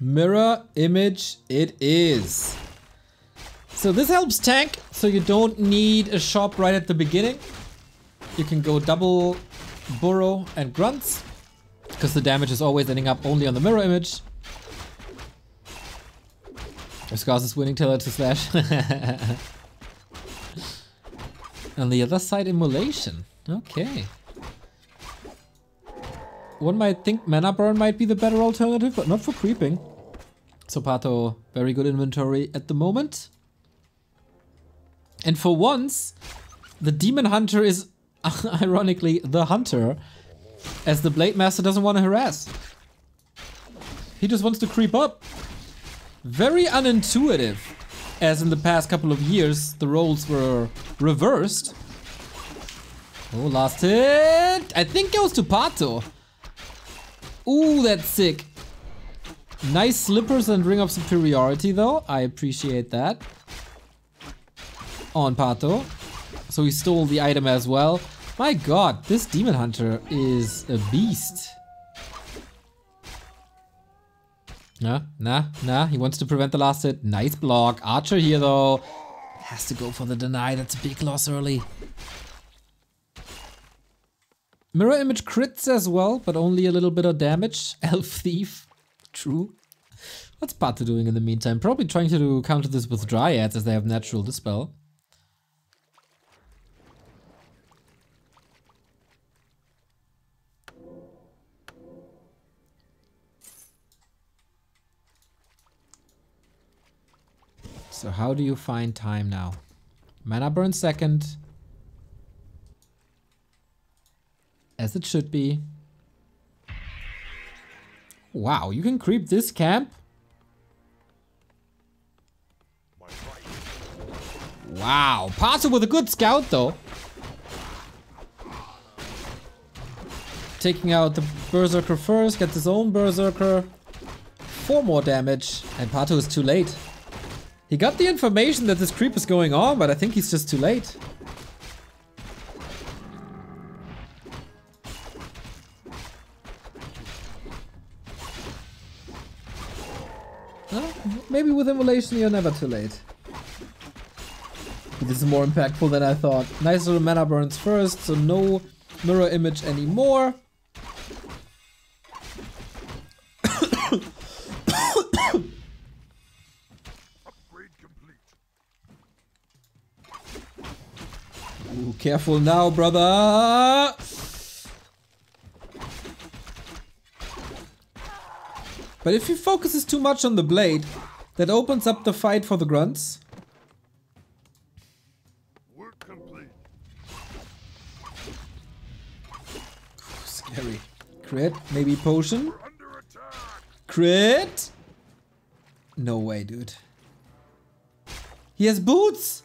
Mirror image it is. So this helps tank, so you don't need a shop right at the beginning. You can go double burrow and grunts, because the damage is always ending up only on the mirror image. Scars is winning Taylor to slash. on the other side, immolation. Okay. One might think mana burn might be the better alternative, but not for creeping. So Pato, very good inventory at the moment. And for once, the Demon Hunter is ironically the hunter, as the Blade Master doesn't want to harass. He just wants to creep up. Very unintuitive, as in the past couple of years the roles were reversed. Oh, last hit! I think goes to Pato. Ooh, that's sick. Nice slippers and ring of superiority though. I appreciate that. On Pato. So he stole the item as well. My god, this demon hunter is a beast. Nah, nah, nah. He wants to prevent the last hit. Nice block. Archer here though. Has to go for the deny. That's a big loss early. Mirror image crits as well, but only a little bit of damage. Elf thief. True. What's Pato doing in the meantime? Probably trying to do, counter this with Dryads as they have natural dispel. So how do you find time now? Mana burn second. As it should be. Wow, you can creep this camp? Wow, Pato with a good scout though. Taking out the Berserker first, gets his own Berserker. Four more damage, and Pato is too late. He got the information that this creep is going on, but I think he's just too late. Immolation you're never too late. This is more impactful than I thought. Nice little mana burns first, so no mirror image anymore. Ooh, careful now, brother! But if he focuses too much on the blade, that opens up the fight for the grunts. Work complete. Scary. Crit, maybe potion. Crit. No way, dude. He has boots.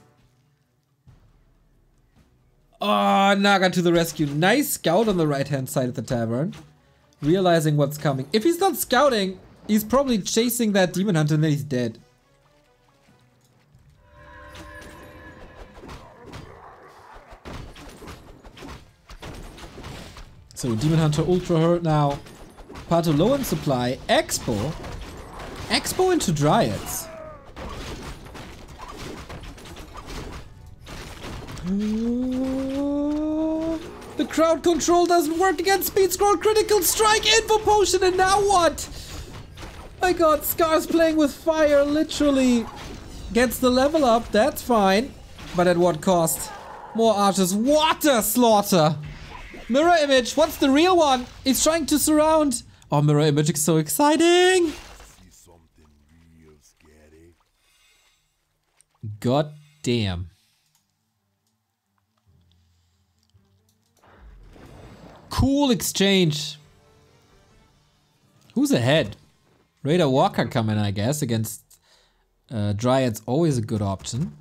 Oh, Naga to the rescue. Nice scout on the right hand side of the tavern. Realizing what's coming. If he's not scouting, He's probably chasing that demon hunter and then he's dead. So Demon Hunter Ultra hurt now. Pato low on supply. Expo. Expo into Dryads. The crowd control doesn't work against Speed Scroll Critical Strike Invul Potion and now what? My god, Scar's playing with fire, literally. Gets the level up, that's fine. But at what cost? More archers. Water slaughter! Mirror image, what's the real one? It's trying to surround. Oh, mirror image is so exciting! God damn. Cool exchange. Who's ahead? Raider Walker coming, I guess, against uh, Dryad's always a good option.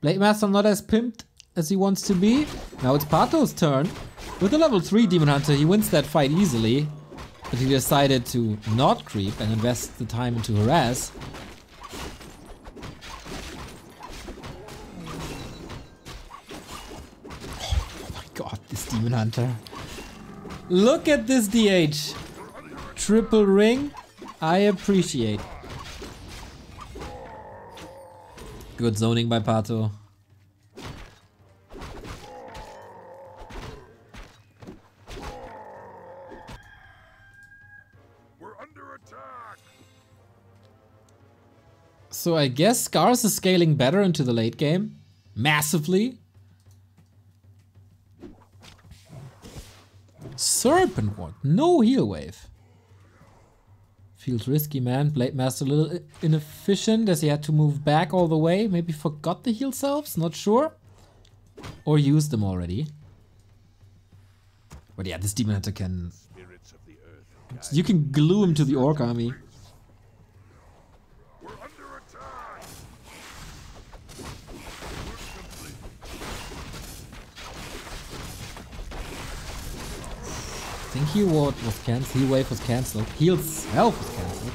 Blade Master not as pimped as he wants to be. Now it's Pato's turn. With a level 3 Demon Hunter, he wins that fight easily. But he decided to not creep and invest the time into harass. Oh my god, this Demon Hunter. Look at this DH. Triple ring. I appreciate. Good zoning by Pato. So I guess Scars is scaling better into the late game. Massively. Serpent Ward. No heal wave. Feels risky, man. Blade Master a little inefficient as he had to move back all the way. Maybe forgot the heal selves, not sure. Or used them already. But yeah, this Demon Hunter can... You can glue him to the Orc army. Think Heal Ward was cancelled. Heal Wave was cancelled. Heal Self was cancelled.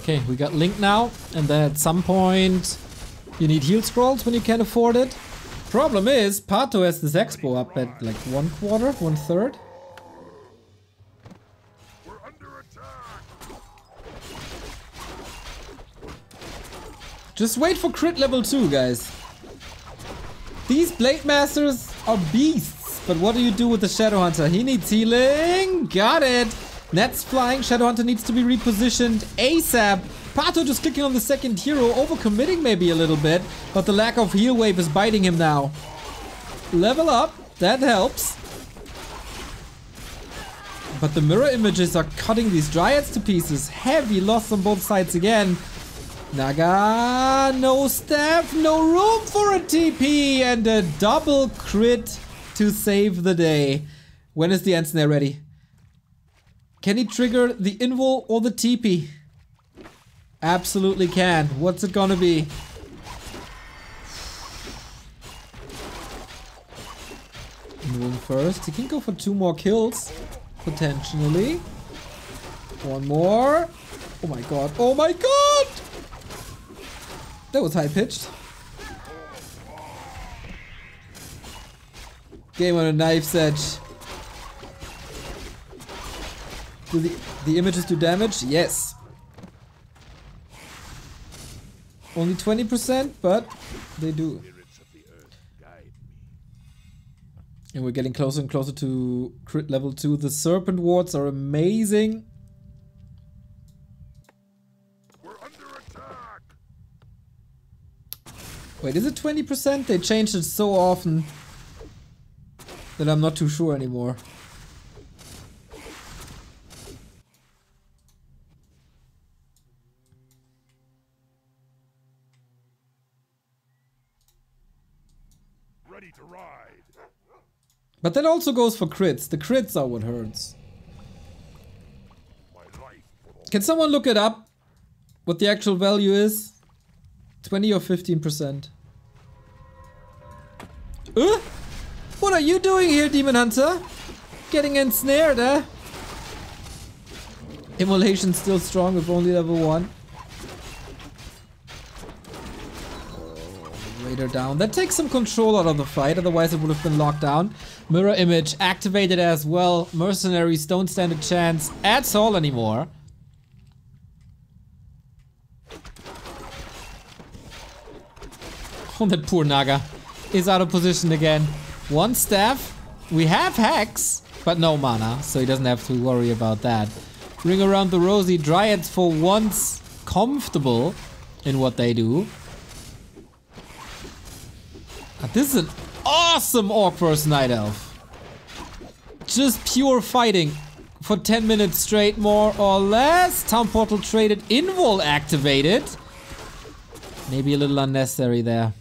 Okay, we got Link now. And then at some point you need heal scrolls when you can't afford it. Problem is, Pato has this expo up at like one quarter, one third. Just wait for crit level 2, guys. These Blade Masters are beasts. But what do you do with the Shadow Hunter? He needs healing. Got it. Nets flying. Shadow Hunter needs to be repositioned ASAP. Pato just clicking on the second hero, overcommitting maybe a little bit, but the lack of heal wave is biting him now. Level up, that helps. But the mirror images are cutting these dryads to pieces. Heavy loss on both sides again. Naga, no staff, no room for a TP, and a double crit to save the day. When is the end snare ready? Can he trigger the invul or the TP? Absolutely can. What's it gonna be? Invul first. He can go for two more kills, potentially. One more. Oh my god. Oh my god! That was high pitched. Game on a knife's edge. Do the, the images do damage? Yes. Only 20%, but they do. And we're getting closer and closer to crit level 2. The serpent wards are amazing. Wait, is it 20%? They changed it so often that I'm not too sure anymore. Ready to ride. But that also goes for crits. The crits are what hurts. Can someone look it up? What the actual value is? 20 or 15%. Uh? What are you doing here, Demon Hunter? Getting ensnared, eh? Immolation still strong with only level 1. Raider down. That takes some control out of the fight, otherwise it would have been locked down. Mirror image activated as well. Mercenaries don't stand a chance at all anymore. Oh, that poor Naga is out of position again. One staff. We have Hex, but no mana, so he doesn't have to worry about that. Ring around the rosy Dryads for once comfortable in what they do. this is an awesome Orc versus Night Elf. Just pure fighting for 10 minutes straight, more or less. Town Portal traded, Invul activated. Maybe a little unnecessary there.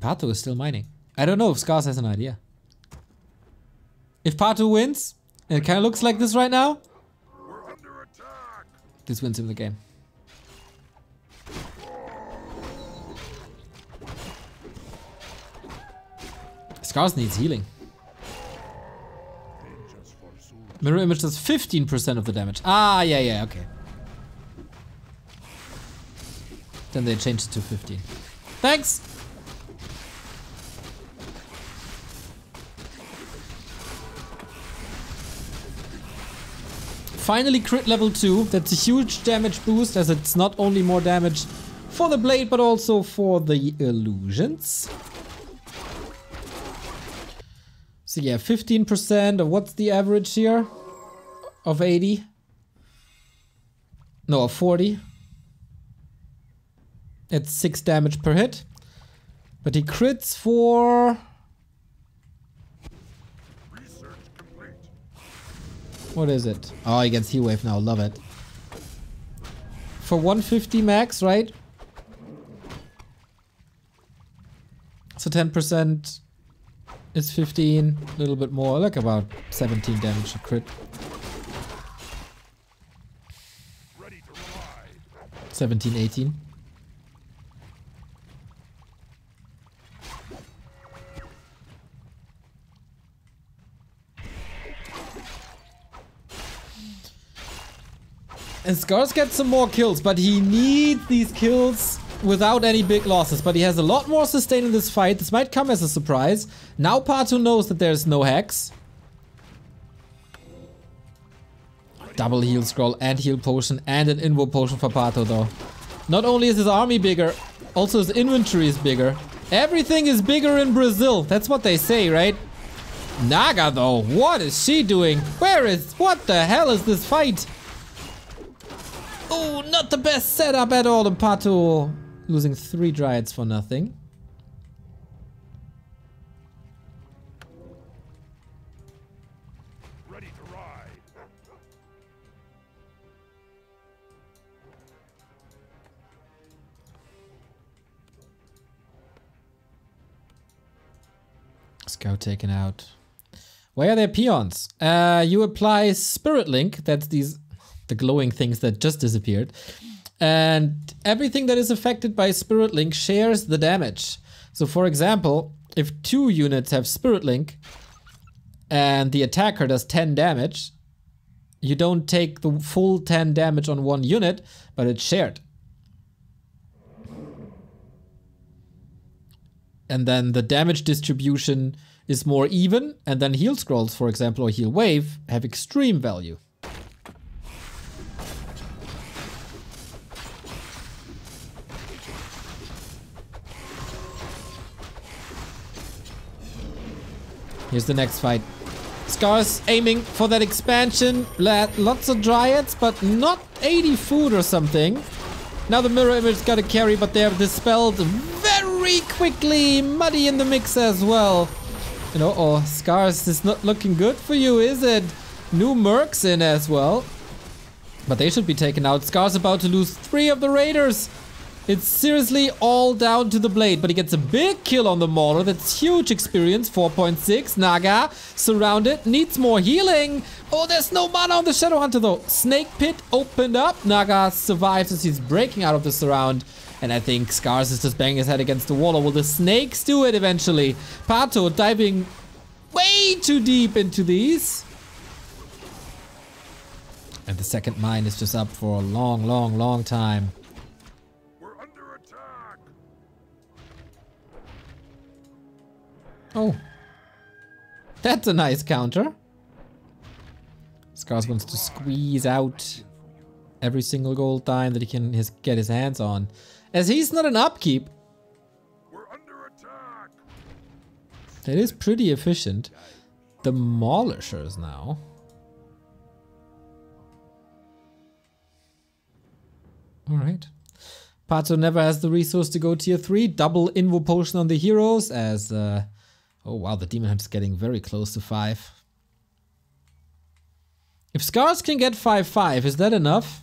Pato is still mining. I don't know if Scars has an idea. If Pato wins, and it kind of looks like this right now, this wins him the game. Scars needs healing. Mirror image does 15% of the damage. Ah, yeah, yeah, okay. Then they changed it to 15. Thanks! Finally crit level 2. That's a huge damage boost as it's not only more damage for the blade but also for the illusions. So yeah, 15% of what's the average here? Of 80? No, of 40. It's 6 damage per hit. But he crits for... What is it? Oh, he gets Heal Wave now, love it. For 150 max, right? So 10% is 15, a little bit more, like about 17 damage a crit. 17, 18. And Scars gets some more kills, but he needs these kills without any big losses. But he has a lot more sustain in this fight. This might come as a surprise. Now Pato knows that there's no hex. Double heal scroll and heal potion and an invo potion for Pato though. Not only is his army bigger, also his inventory is bigger. Everything is bigger in Brazil. That's what they say, right? Naga though, what is she doing? Where is, what the hell is this fight? Oh, not the best setup at all. Pato losing three Dryads for nothing. Ready to ride. Scout taken out. Where are their peons? Uh, you apply Spirit Link. That's these the glowing things that just disappeared. And everything that is affected by Spirit Link shares the damage. So for example, if two units have Spirit Link and the attacker does 10 damage, you don't take the full 10 damage on one unit, but it's shared. And then the damage distribution is more even, and then heal scrolls, for example, or heal wave, have extreme value. Here's the next fight. Scars aiming for that expansion. Lots of dryads, but not 80 food or something. Now the mirror image got a carry, but they're dispelled very quickly. Muddy in the mix as well. You know, oh, Scars is not looking good for you, is it? New Mercs in as well. But they should be taken out. Scars about to lose three of the Raiders. It's seriously all down to the blade, but he gets a big kill on the Mauler. That's huge experience. 4.6. Naga surrounded. Needs more healing. Oh, there's no mana on the Shadow Hunter though. Snake Pit opened up. Naga survives as he's breaking out of the surround. And I think Scars is just banging his head against the wall. Or will the snakes do it eventually? Pato diving way too deep into these. And the second mine is just up for a long, long, long time. Oh. That's a nice counter. Scars wants to squeeze out every single gold dime that he can his, get his hands on. As he's not an upkeep. That is pretty efficient. Demolishers now. Alright. Pato never has the resource to go tier 3. Double invo potion on the heroes as uh, Oh wow, the Demon Hunt's getting very close to 5. If Scars can get 5-5, is that enough?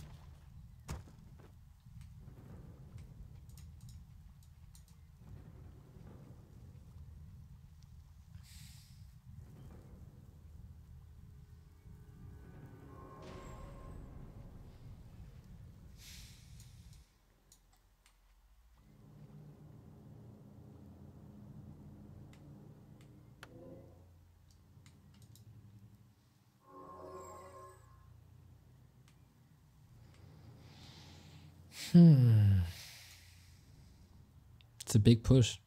Big push.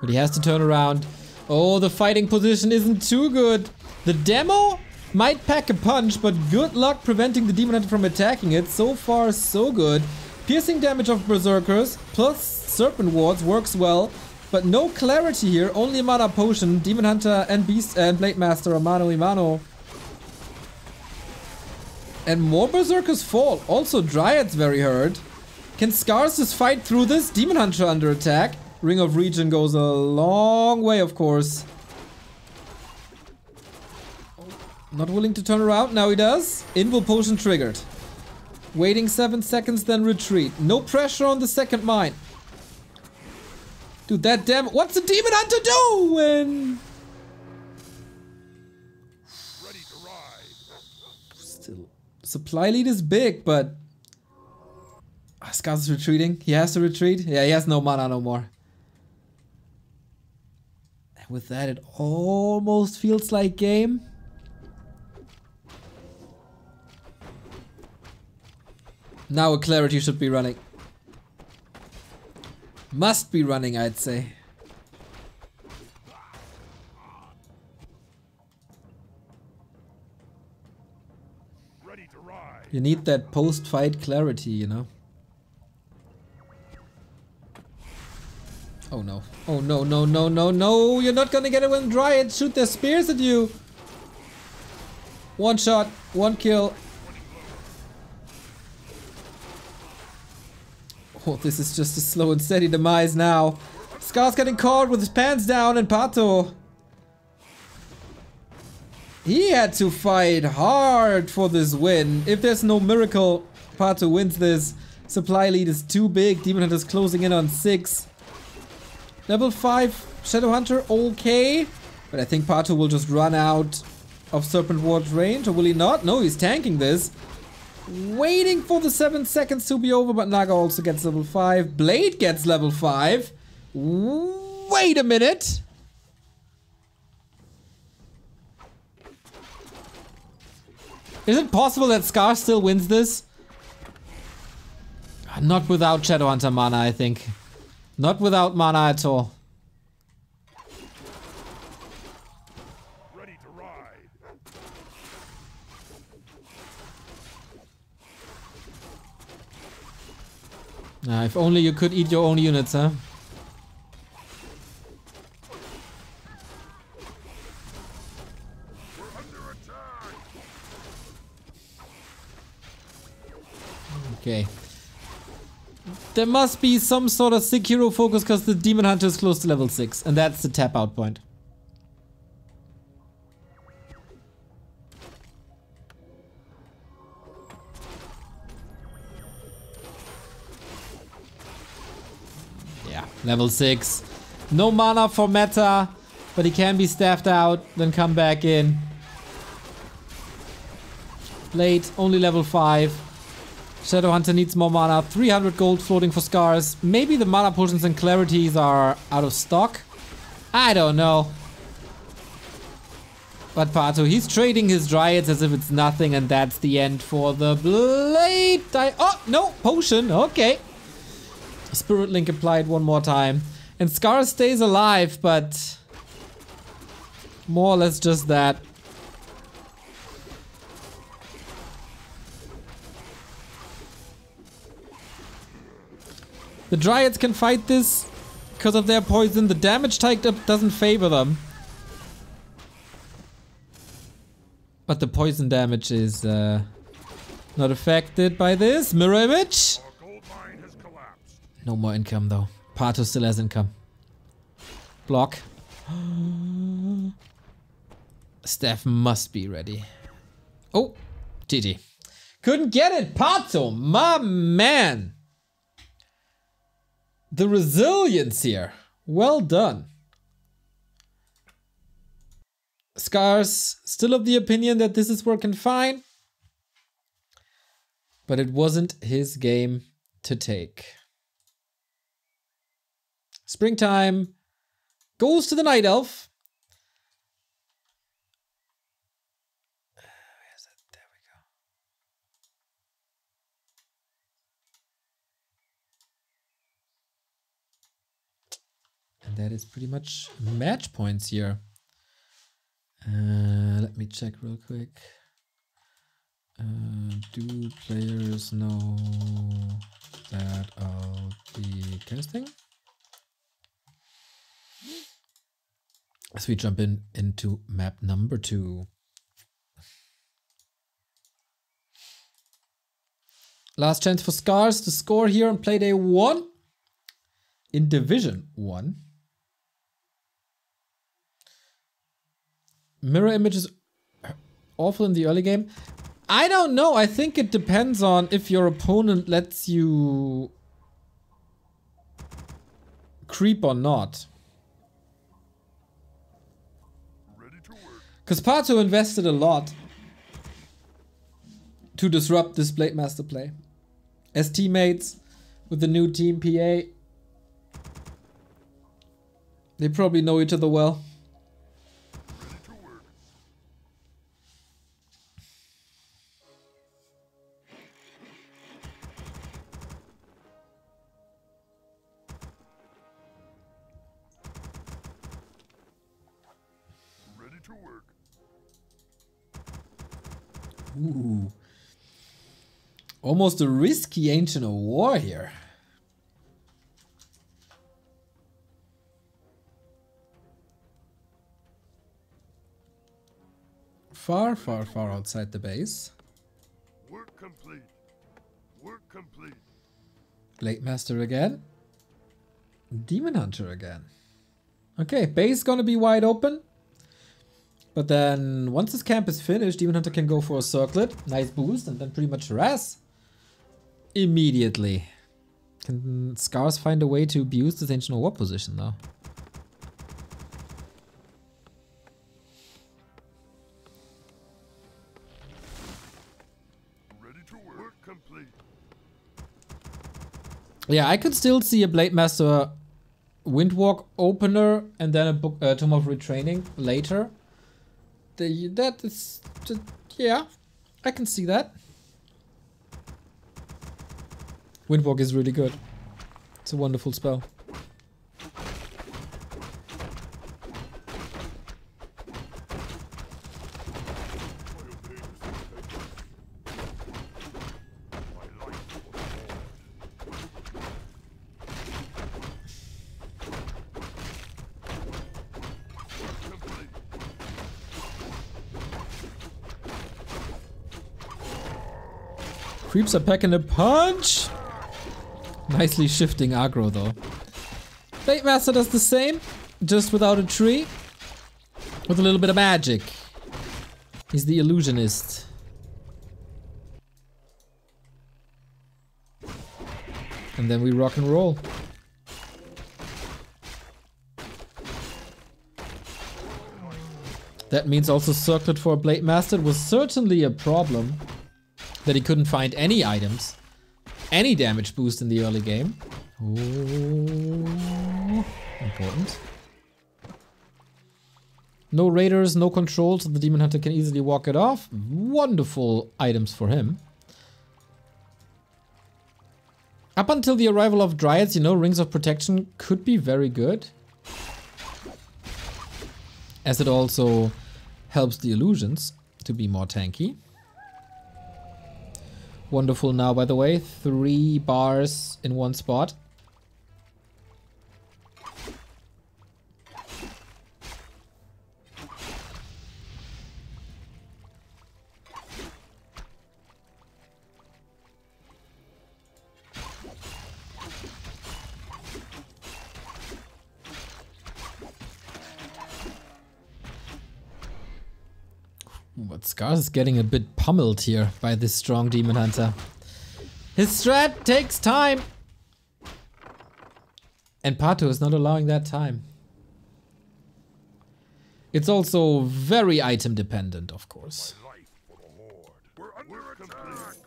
But he has to turn around. Oh, the fighting position isn't too good. The demo Might pack a punch, but good luck preventing the Demon Hunter from attacking it. So far, so good. Piercing damage of Berserkers, plus Serpent Wards works well. But no clarity here, only a mana potion. Demon Hunter and Beast and Blade Master are mano. And more Berserkers fall. Also, Dryad's very hurt. Can Scars just fight through this? Demon Hunter under attack. Ring of Regen goes a long way, of course. Not willing to turn around. Now he does. Invul Potion triggered. Waiting 7 seconds, then retreat. No pressure on the second mine. Dude, that damn- What's the Demon Hunter doing? Ready to ride. Still. Supply lead is big, but... Is retreating. He has to retreat. Yeah, he has no mana no more. And with that, it almost feels like game. Now a clarity should be running. Must be running, I'd say. You need that post-fight clarity, you know? Oh no. Oh no, no, no, no, no! You're not gonna get it when dry Dryad shoot their spears at you! One shot, one kill. Oh, this is just a slow and steady demise now. Scar's getting caught with his pants down and Pato. He had to fight hard for this win. If there's no miracle, Pato wins this. Supply lead is too big. Demon Hunter's closing in on 6. Level 5 Shadow Hunter, okay. But I think Pato will just run out of Serpent Ward range, or will he not? No, he's tanking this. Waiting for the 7 seconds to be over, but Naga also gets level 5. Blade gets level 5. Wait a minute. Is it possible that Scar still wins this? Not without Shadowhunter mana, I think. Not without mana at all. Uh, if only you could eat your own units, huh? Okay. There must be some sort of sick hero focus because the Demon Hunter is close to level 6 and that's the tap out point. Yeah, level 6. No mana for meta, but he can be staffed out, then come back in. Blade, only level 5. Shadow Hunter needs more mana. 300 gold floating for scars. Maybe the mana potions and clarities are out of stock? I don't know. But Pato, he's trading his dryads as if it's nothing and that's the end for the blade. I oh, no, potion, okay. Spirit Link applied one more time. And Scar stays alive, but more or less just that. The Dryads can fight this because of their poison. The damage typed up doesn't favor them. But the poison damage is uh, not affected by this. Mirror image. No more income though. Pato still has income. Block. Staff must be ready. Oh, GG. Couldn't get it, Pato, my man. The resilience here. Well done. Scars still of the opinion that this is working fine. But it wasn't his game to take. Springtime goes to the Night Elf. There we go. And that is pretty much match points here. Uh, let me check real quick. Uh, do players know that I'll be casting? As we jump in into map number two. Last chance for Scars to score here on play day 1 in Division 1. Mirror image is awful in the early game. I don't know. I think it depends on if your opponent lets you creep or not. Because Pato invested a lot to disrupt this Blade Master play. As teammates with the new team PA, they probably know each other well. Almost a risky Ancient of War here. Far, far, far outside the base. Work complete. Work complete. Blade Master again. Demon Hunter again. Okay, base gonna be wide open. But then once this camp is finished, Demon Hunter can go for a circlet. Nice boost and then pretty much harass. Immediately. Can Scars find a way to abuse this Ancient War position though? Ready to work complete. Yeah, I could still see a Blade Master Windwalk opener and then a book, uh, Tome of Retraining later the, that is just, yeah, I can see that. Windwalk is really good. It's a wonderful spell. Creeps are packing a punch. Nicely shifting aggro though. Blade Master does the same, just without a tree. With a little bit of magic. He's the illusionist. And then we rock and roll. That means also circlet for a Blade Master was certainly a problem that he couldn't find any items, any damage boost in the early game. Ooh, important. No raiders, no control, so the Demon Hunter can easily walk it off. Wonderful items for him. Up until the arrival of Dryads, you know, Rings of Protection could be very good. As it also helps the illusions to be more tanky. Wonderful now, by the way. Three bars in one spot. Scars is getting a bit pummeled here by this strong Demon Hunter. His strat takes time! And Pato is not allowing that time. It's also very item dependent, of course. We're under attack.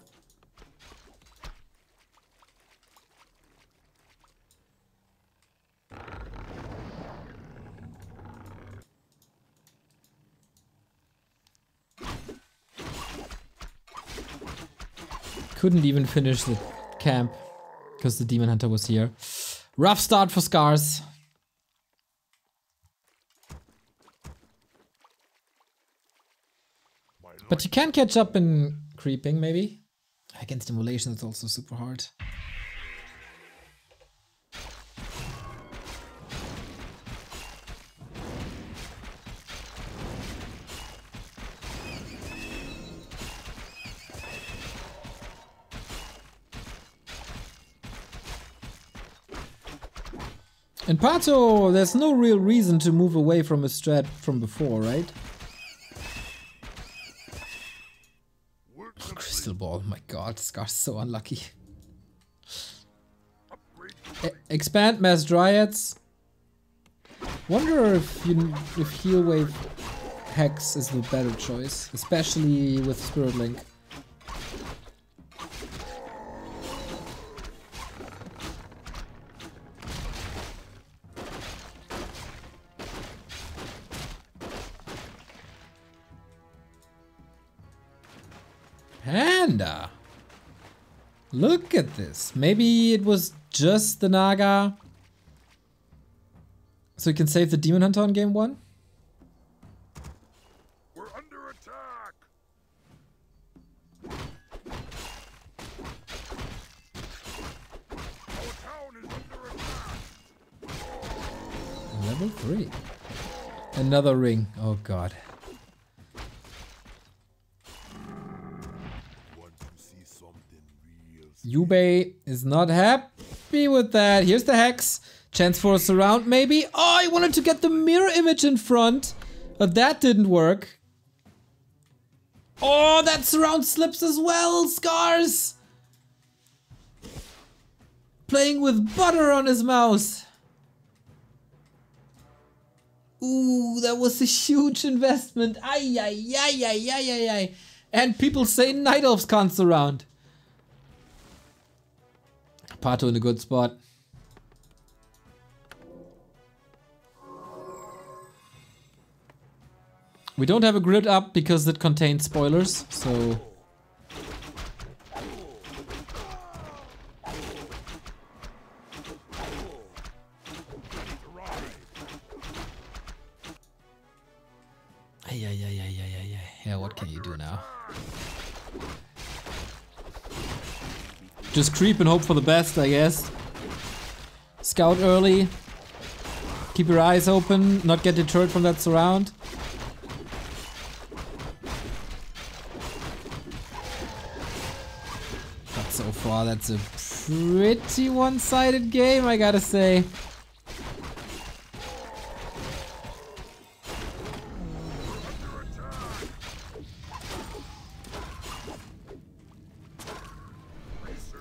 Couldn't even finish the camp because the Demon Hunter was here. Rough start for Scars. But you can catch up in creeping, maybe. Against immolation, it's also super hard. Pato, there's no real reason to move away from a strat from before, right? Work Crystal ball, my god, Scar's so unlucky. E- expand mass dryads. Wonder if you if heal wave hex is the better choice, especially with Spirit Link. Look at this. Maybe it was just the Naga. So you can save the Demon Hunter on game one? We're under attack. Our town is under attack. Level three. Another ring. Oh god. Want to see something real? Yubei is not happy with that. Here's the hex. Chance for a surround maybe. Oh, I wanted to get the mirror image in front. But that didn't work. Oh, that surround slips as well. Scars. Playing with butter on his mouse. Ooh, that was a huge investment. Ay, ay, ay, ay, ay, ay, ay. And people say Night Elves can't surround. Pato in a good spot. We don't have a grid up because it contains spoilers, so... Just creep and hope for the best, I guess. Scout early. Keep your eyes open, not get deterred from that surround. But so far, that's a pretty one-sided game, I gotta say.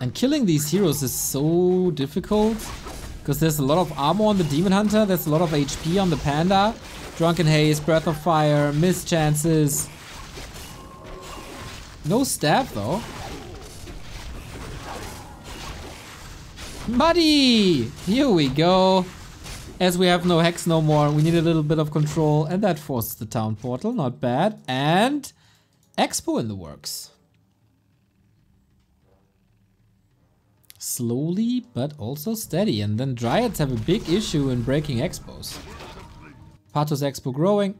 And killing these heroes is so difficult. Because there's a lot of armor on the Demon Hunter, there's a lot of HP on the Panda. Drunken Haze, Breath of Fire, Miss Chances. No stab though. Muddy! Here we go. As we have no hex no more, we need a little bit of control. And that forces the town portal, not bad. And Expo in the works. Slowly, but also steady. And then Dryads have a big issue in breaking Expos. Patos Expo growing.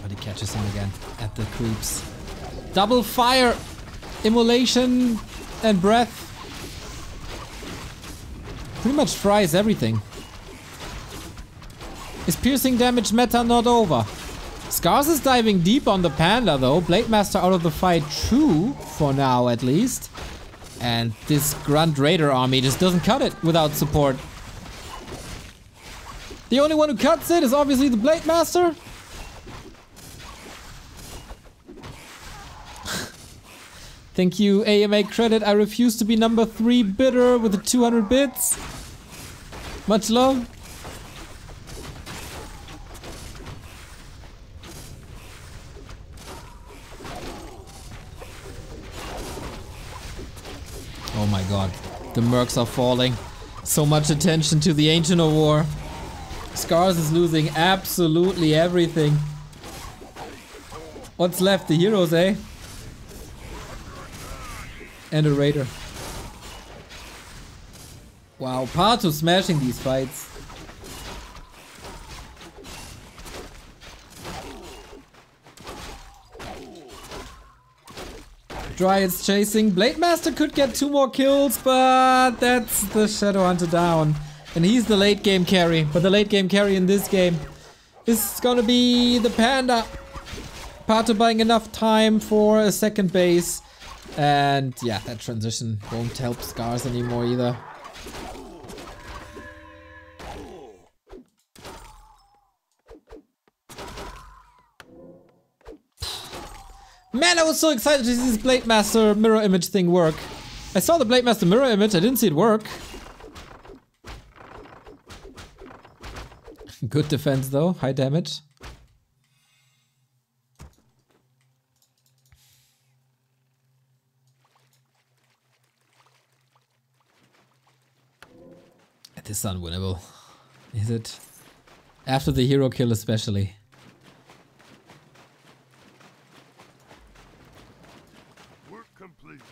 But he catches him again at the creeps. Double fire! Immolation and breath. Pretty much fries everything. Is piercing damage meta not over? Scars is diving deep on the panda though. Blade Master out of the fight true, for now at least. And this Grunt Raider army just doesn't cut it without support. The only one who cuts it is obviously the Blade Master. Thank you, AMA credit. I refuse to be number three bidder with the 200 bits. Much love. God. The mercs are falling. So much attention to the Ancient of War. Scars is losing absolutely everything. What's left? The heroes, eh? And a raider. Wow, Pato smashing these fights. Dryads chasing. Blade Master could get two more kills, but that's the Shadow Hunter down. And he's the late game carry. But the late game carry in this game is gonna be the Panda. Pato buying enough time for a second base. And yeah, that transition won't help Scars anymore either. Man, I was so excited to see this Blade Master mirror image thing work. I saw the Blade Master mirror image, I didn't see it work. Good defense though, high damage. This is unwinnable. Is it? After the hero kill especially. Work complete.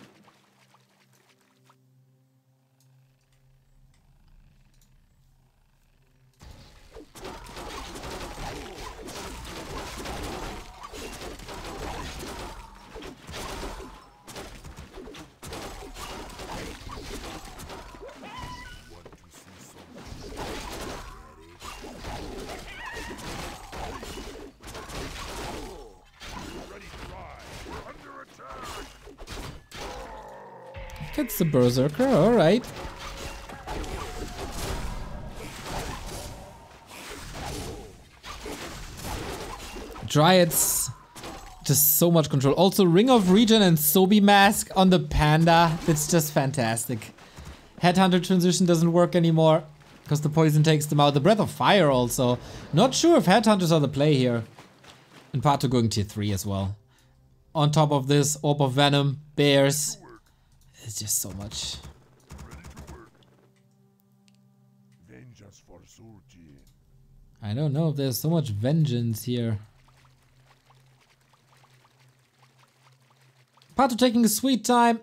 Want to see something? Ready to ride. We're under attack. Gets the Berserker, alright. Dryads, just so much control. Also, Ring of Regen and Sobi Mask on the Panda. It's just fantastic. Headhunter transition doesn't work anymore because the poison takes them out. The Breath of Fire also. Not sure if Headhunters are the play here. And Pato going tier 3 as well. On top of this, Orb of Venom, Bears. It's just so much. Ready to work. Vengeance for Surgeon. I don't know if there's so much vengeance here. Pato taking a sweet time.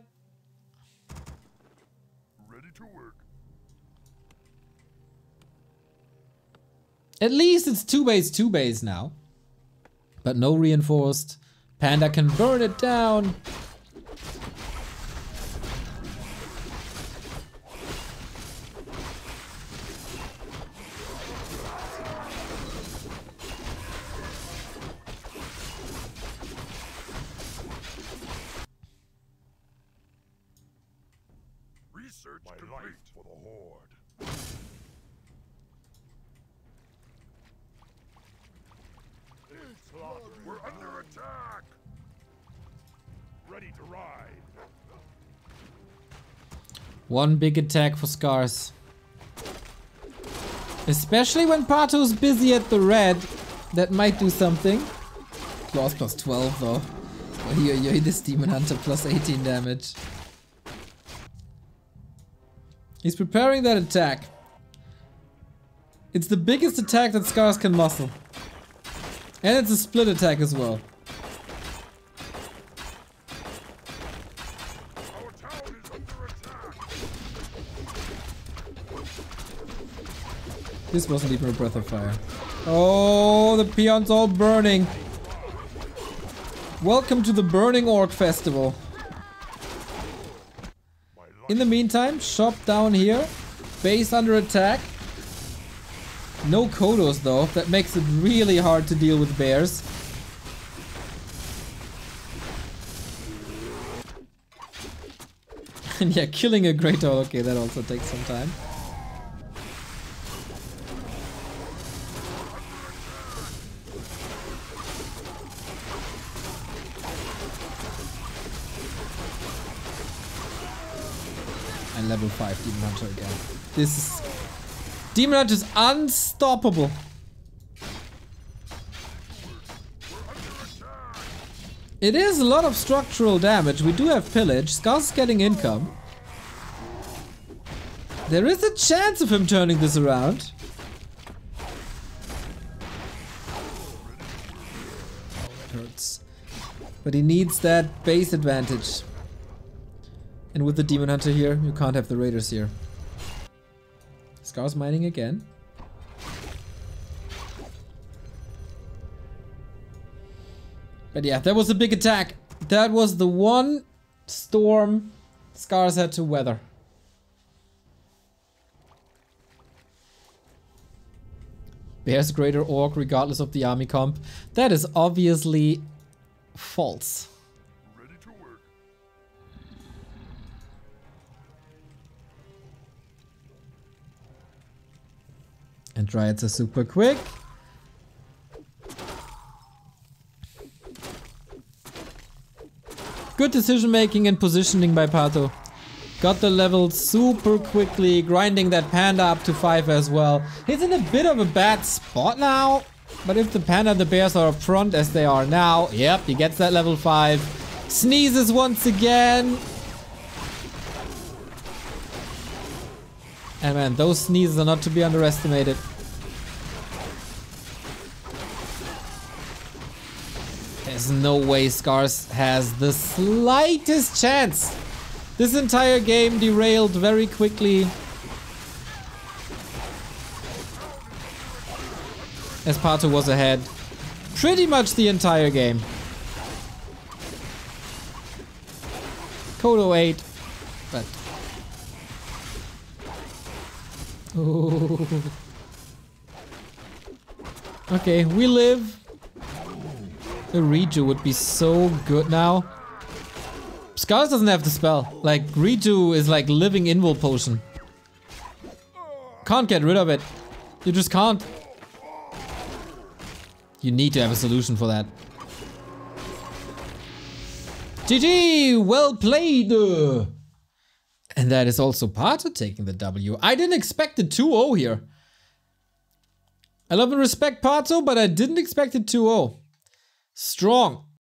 Ready to work. At least it's two base, two base now. But no reinforced. Panda can burn it down. One big attack for Scars. Especially when Pato's busy at the red. That might do something. Claws plus 12 though. Oh, yo, yo, this Demon Hunter plus 18 damage. He's preparing that attack. It's the biggest attack that Scars can muscle. And it's a split attack as well. This wasn't even a breath of fire. Oh, the peons all burning. Welcome to the Burning Orc Festival. In the meantime, shop down here. Base under attack. No Kodos though. That makes it really hard to deal with bears. and yeah, killing a Great Owl. Okay, that also takes some time. Demon Hunter again. This is... Demon Hunter is unstoppable. It is a lot of structural damage. We do have pillage. Scar's getting income. There is a chance of him turning this around. Hurts. But he needs that base advantage. And with the Demon Hunter here, you can't have the Raiders here. Scars mining again. But yeah, that was a big attack. That was the one storm Scars had to weather. Bears greater orc regardless of the army comp. That is obviously false. And Dryads are super quick. Good decision making and positioning by Pato. Got the level super quickly, grinding that panda up to 5 as well. He's in a bit of a bad spot now. But if the panda and the bears are up front as they are now, yep, he gets that level 5. Sneezes once again. And man, those sneezes are not to be underestimated. There's no way Scars has the slightest chance. This entire game derailed very quickly. As Pato was ahead. Pretty much the entire game. Code 08. But... Okay, we live. The Reju would be so good now. Scars doesn't have the spell. Like, Reju is like living invul potion. Can't get rid of it. You just can't. You need to have a solution for that. GG! Well played! And that is also part of taking the W. I didn't expect it 2-0 here. I love and respect Pato, but I didn't expect it 2-0. Strong.